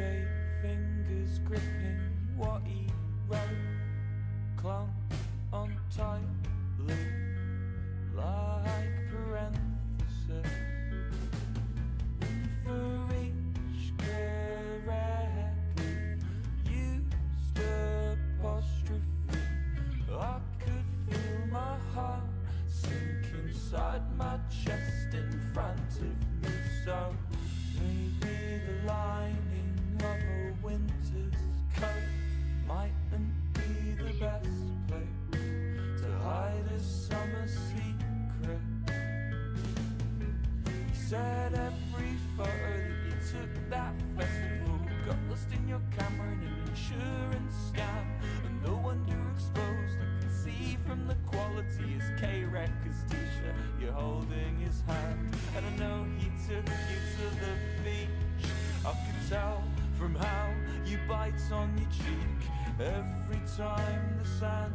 eight fingers gripping said every photo that you took that festival got lost in your camera in an insurance scam. And no wonder exposed, I can see from the quality his K Records t shirt you're holding his hand. And I know he took you to the beach. I could tell from how you bite on your cheek every time the sand